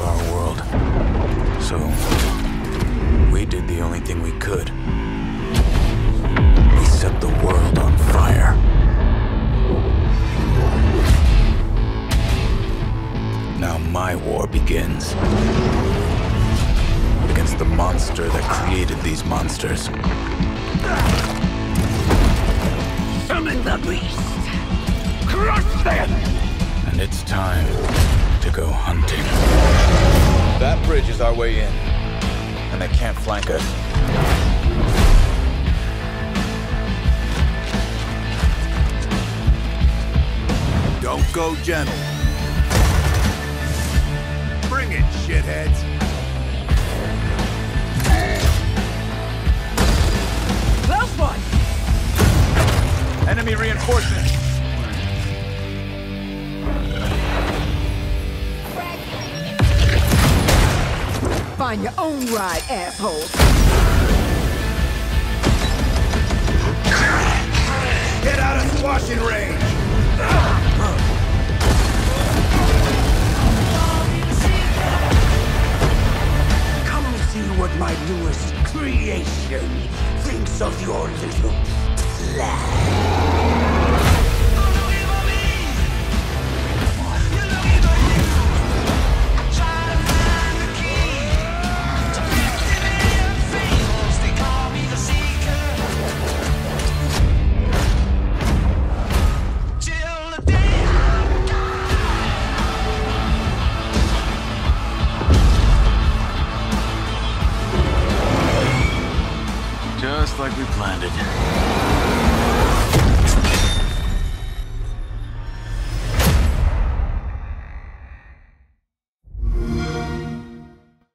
our world. So, we did the only thing we could. We set the world on fire. Now my war begins. Against the monster that created these monsters. Summon the beast! Crush them! And it's time to go hunting. That bridge is our way in. And they can't flank us. Don't go gentle. Bring it, shitheads. Close one! Enemy reinforcements. Find your own ride, asshole! Get out of squashing range. Come see what my newest creation thinks of your little plan. Like we planned it.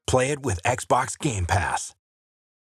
Play it with Xbox Game Pass.